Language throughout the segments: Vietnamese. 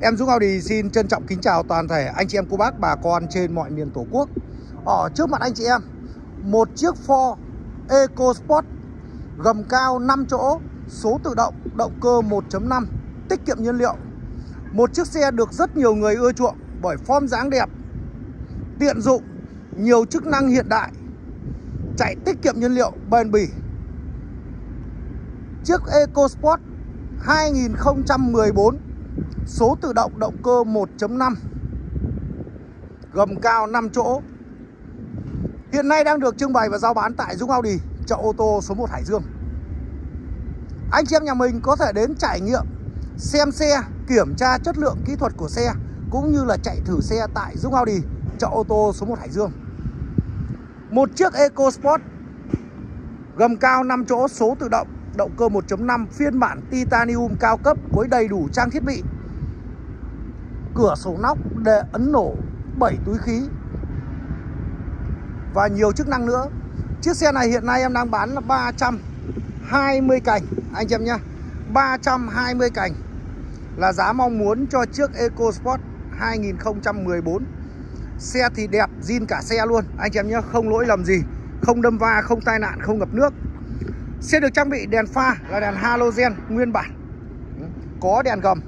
Em Dũng Audi xin trân trọng kính chào toàn thể anh chị em cô bác, bà con trên mọi miền Tổ quốc. Ở trước mặt anh chị em, Một chiếc Ford EcoSport Gầm cao 5 chỗ, Số tự động Động cơ 1.5 Tiết kiệm nhiên liệu. Một chiếc xe được rất nhiều người ưa chuộng Bởi form dáng đẹp, Tiện dụng, Nhiều chức năng hiện đại, Chạy tiết kiệm nhiên liệu, bền bỉ. Chiếc EcoSport 2014 Số tự động động cơ 1.5 Gầm cao 5 chỗ. Hiện nay đang được trưng bày và giao bán tại Dũng Audi Chợ ô tô số 1 Hải Dương. Anh chị em nhà mình có thể đến trải nghiệm Xem xe, kiểm tra chất lượng kỹ thuật của xe Cũng như là chạy thử xe tại Dũng Audi Chợ ô tô số 1 Hải Dương. Một chiếc EcoSport Gầm cao 5 chỗ số tự động. Động cơ 1.5 phiên bản titanium cao cấp với đầy đủ trang thiết bị. Cửa sổ nóc để ấn nổ 7 túi khí. Và nhiều chức năng nữa. Chiếc xe này hiện nay em đang bán là 320 cành. Anh chị em nhá 320 cành là giá mong muốn cho chiếc EcoSport 2014 xe thì đẹp, zin cả xe luôn. Anh chị em nhé không lỗi lầm gì. Không đâm va, không tai nạn, không ngập nước xe được trang bị đèn pha là đèn halogen nguyên bản. Ừ, có đèn gầm,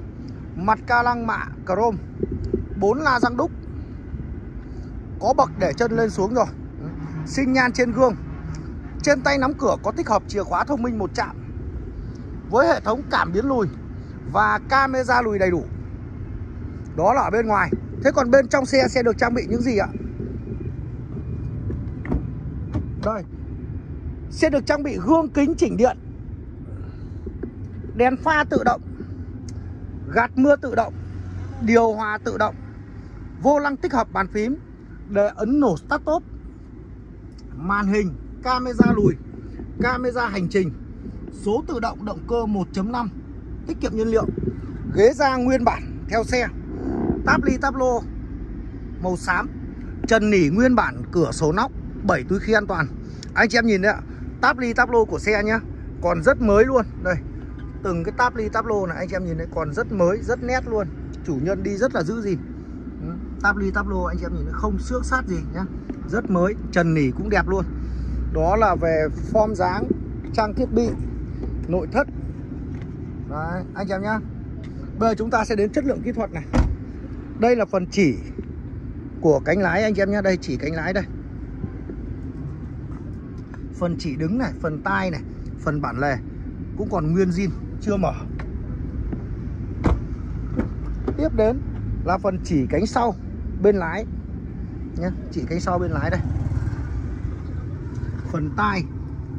Mặt ca lăng mạ chrome 4 la răng đúc. Có bậc để chân lên xuống rồi. Ừ, Sinh nhan trên gương. Trên tay nắm cửa có tích hợp chìa khóa thông minh một chạm Với hệ thống cảm biến lùi Và camera lùi đầy đủ. Đó là ở bên ngoài. Thế còn bên trong xe sẽ được trang bị những gì ạ? Đây. Sẽ được trang bị gương kính chỉnh điện, Đèn pha tự động, gạt mưa tự động, điều hòa tự động, vô lăng tích hợp bàn phím để ấn nổ start top màn hình, camera lùi, camera hành trình, số tự động động cơ 1.5 tiết kiệm nhiên liệu, ghế da nguyên bản theo xe, táp ly táp lô màu xám trần nỉ nguyên bản, cửa sổ nóc 7 túi khí an toàn. Anh chị em nhìn đấy ạ táp ly táp lô của xe nhá. Còn rất mới luôn. Đây từng cái táp ly táp lô này anh chị em nhìn thấy còn rất mới rất nét luôn. Chủ nhân đi rất là giữ gìn. Ừ, táp ly táp lô anh chị em nhìn thấy không xước sát gì nhá. Rất mới trần nỉ cũng đẹp luôn. Đó là về form dáng trang thiết bị nội thất. Đấy, anh chị em nhá. Bây giờ chúng ta sẽ đến chất lượng kỹ thuật này. Đây là phần chỉ của cánh lái anh chị em nhá. Đây chỉ cánh lái đây phần chỉ đứng này, phần tai này, phần bản lề. Cũng còn nguyên zin, chưa mở. Tiếp đến là phần chỉ cánh sau, bên lái. Nhé chỉ cánh sau bên lái đây. Phần tai,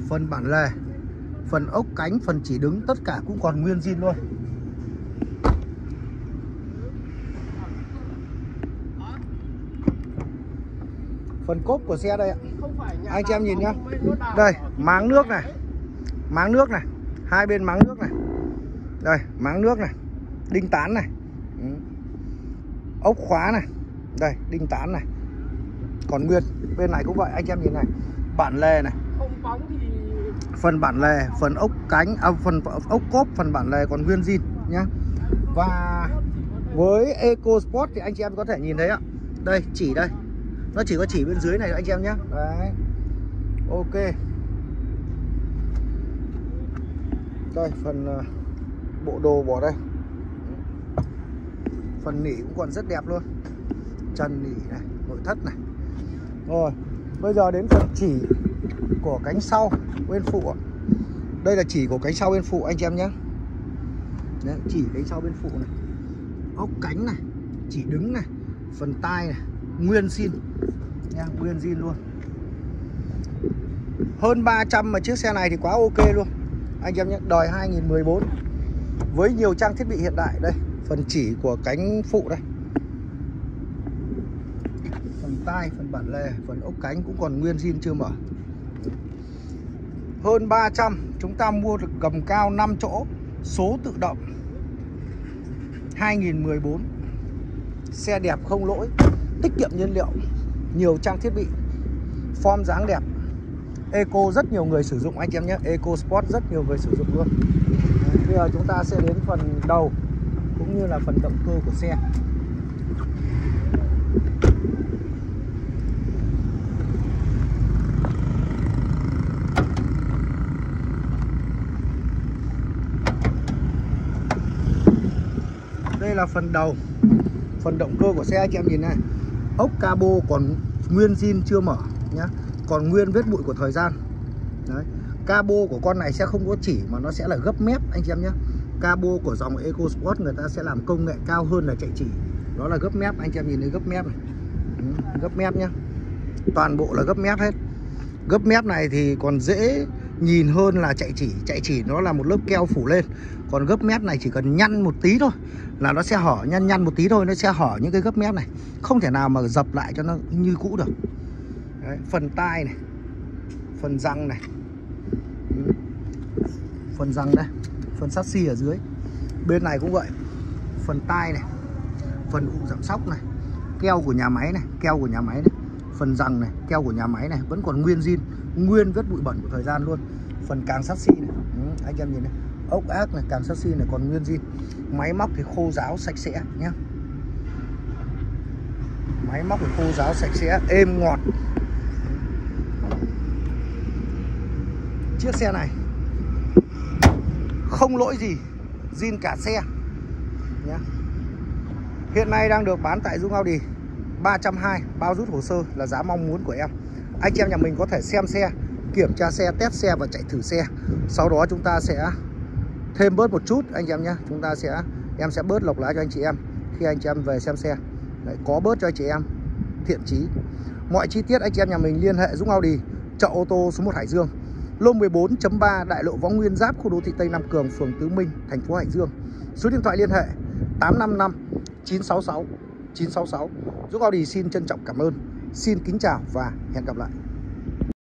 phần bản lề, phần ốc cánh, phần chỉ đứng, tất cả cũng còn nguyên zin luôn. Phần cốp của xe đây ạ. Anh chị em nhìn nhá. đây máng nước này. Máng nước này. Hai bên máng nước này. Đây máng nước này. Đinh tán này. Ừ. ốc khóa này. Đây đinh tán này. Còn nguyên bên này cũng vậy. Anh em nhìn này. Bản lề này. Phần bản lề phần ốc cánh à, phần ốc cốp phần bản lề còn nguyên zin nhá. Và với EcoSport thì anh chị em có thể nhìn thấy ạ. Đây chỉ đây nó chỉ có chỉ bên dưới này anh em nhé đấy. Ok. Đây phần ờ, bộ đồ bỏ đây. Phần nỉ cũng còn rất đẹp luôn. Chân nỉ này nội thất này. Rồi bây giờ đến phần chỉ của cánh sau bên phụ đây là chỉ của cánh sau bên phụ anh chị em nhé Đấy, chỉ cánh sau bên phụ này. Ốc cánh này chỉ đứng này phần tai này nguyên xin nha, nguyên zin luôn. Hơn 300 mà chiếc xe này thì quá ok luôn. Anh em nhé đời 2014 với nhiều trang thiết bị hiện đại đây, phần chỉ của cánh phụ đây. Phần tai, phần bản lề, phần ốc cánh cũng còn nguyên zin chưa mở. Hơn 300 chúng ta mua được gầm cao 5 chỗ, số tự động. 2014 xe đẹp không lỗi tiết kiệm nhiên liệu, nhiều trang thiết bị, form dáng đẹp. Eco rất nhiều người sử dụng, anh em nhé. Eco Sport rất nhiều người sử dụng luôn. Bây giờ chúng ta sẽ đến phần đầu, cũng như là phần động cơ của xe. Đây là phần đầu, phần động cơ của xe, anh chị em nhìn này ốc cabo còn nguyên zin chưa mở nhá. Còn nguyên vết bụi của thời gian. Đấy. Cabo của con này sẽ không có chỉ mà nó sẽ là gấp mép, anh chị em nhé cabo của dòng EcoSport người ta sẽ làm công nghệ cao hơn là chạy chỉ. Đó là gấp mép, anh chị em nhìn thấy gấp mép này. Ừ, gấp mép nhá. Toàn bộ là gấp mép hết. Gấp mép này thì còn dễ nhìn hơn là chạy chỉ chạy chỉ nó là một lớp keo phủ lên. Còn gấp mép này chỉ cần nhăn một tí thôi là nó sẽ hở nhăn nhăn một tí thôi nó sẽ hở những cái gấp mép này. Không thể nào mà dập lại cho nó như cũ được. Đấy, phần tai này phần răng này. Phần răng đây phần sắt xi ở dưới. Bên này cũng vậy. Phần tai này phần ụ giảm sóc này keo của nhà máy này keo của nhà máy này phần răng này keo của nhà máy này vẫn còn nguyên zin nguyên vết bụi bẩn của thời gian luôn. Phần càng sắt xi này ừ, anh em nhìn này ốc ác này càng sắt xi này còn nguyên zin. Máy móc thì khô ráo sạch sẽ nhé máy móc thì khô ráo sạch sẽ êm ngọt. Chiếc xe này không lỗi gì zin cả xe nhé hiện nay đang được bán tại Dung Audi 320 bao rút hồ sơ là giá mong muốn của em anh chị em nhà mình có thể xem xe kiểm tra xe test xe và chạy thử xe. Sau đó chúng ta sẽ thêm bớt một chút anh chị em nhé. Chúng ta sẽ em sẽ bớt lọc lá cho anh chị em. Khi anh chị em về xem xe Đấy, có bớt cho anh chị em thiện chí. Mọi chi tiết anh chị em nhà mình liên hệ Dũng Audi chợ ô tô số 1 Hải Dương. Lô 14.3 đại lộ Võ Nguyên Giáp khu đô thị Tây Nam Cường phường Tứ Minh thành phố Hải Dương. Số điện thoại liên hệ 855 966 966 Dũng Audi xin trân trọng cảm ơn xin kính chào và hẹn gặp lại.